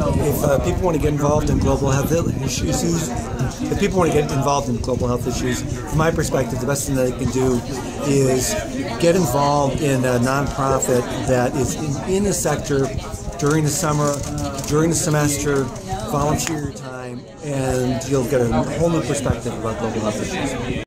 if uh, people want to get involved in global health issues, if people want to get involved in global health issues, from my perspective, the best thing that they can do is get involved in a nonprofit that is in, in the sector during the summer, during the semester, volunteer your time, and you'll get a whole new perspective about global health issues.